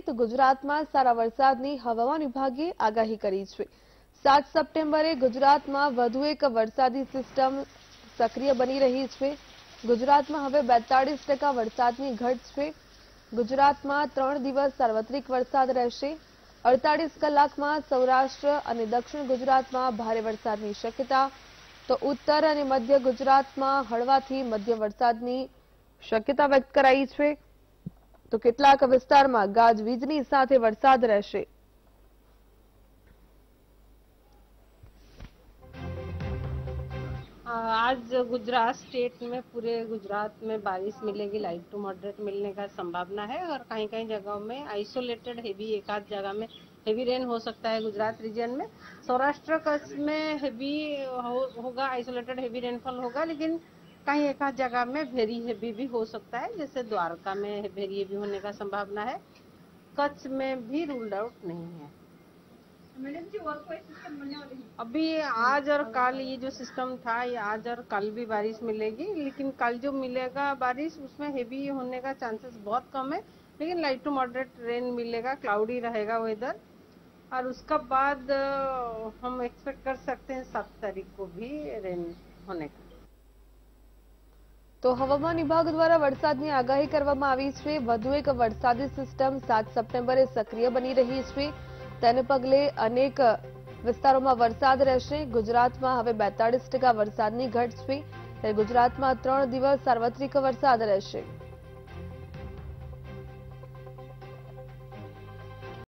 તો ગુજરાતમાં સારા વરસાદની હવામાન વિભાગે આગાહી કરી છે. સાત સપ્ટેમ્બરે ગુજરાતમાં વધુ એક વરસાદી સિસ્ટમ સક્રિય બની રહી છે. ગુજરાતમાં હવે બેતાળીસ ટકા વરસાદની ઘટ છે. ગુજરાતમાં ત્રણ દિવસ સાર્વત્રિક વરસાદ રહેશે. અડતાલીસ કલાકમાં સૌરાષ્ટ્ર અને દક્ષિણ ગુજરાતમાં ભારે વરસાદની શક્યતા. તો ઉત્તર અને મધ્ય ગુજરાતમાં હળવાથી મધ્ય વરસાદની શક્યતા વ્યક્ત કરાઈ છે. તો કેટલાક વિસ્તારમાં ગાજવીજની સાથે વરસાદ રહેશે आ, आज गुजरात स्टेट में पूरे गुजरात में बारिश मिलेगी लाइट टू मॉडरेट मिलने का संभावना है और कहीं कहीं जगहों में आइसोलेटेड हेवी एक आध जगह में हेवी रेन हो सकता है गुजरात रीजन में सौराष्ट्र कच्छ में हेवी हो, होगा आइसोलेटेड हेवी रेनफॉल होगा लेकिन कहीं एक आध जगह में भेरी हेवी भी हो सकता है जैसे द्वारका में भेरी हेवी होने का संभावना है। कच्छ में भी रूल्ड आउट नहीं है। है? अभी आज और कल ये जो सिस्टम था ये आज और कल भी बारिश मिलेगी लेकिन कल जो मिलेगा बारिश उसमें हेवी होने का चांसेस बहुत कम है लेकिन लाइट टू मॉडरेट रेन मिलेगा क्लाउडी रहेगा वेदर और उसका बाद हम एक्सपेक्ट कर सकते हैं सात तारीख को भी रेन होने का। તો હવામાન વિભાગ દ્વારા વરસાદની આગાહી કરવામાં આવી છે. વધુ એક વરસાદી સિસ્ટમ સાત સપ્ટેમ્બરે સક્રિય બની રહી છે. તેને પગલે અનેક વિસ્તારોમાં વરસાદ રહેશે. ગુજરાતમાં હવે બેતાળીસ વરસાદની ઘટ છે. ગુજરાતમાં ત્રણ દિવસ સાર્વત્રિક વરસાદ રહેશે.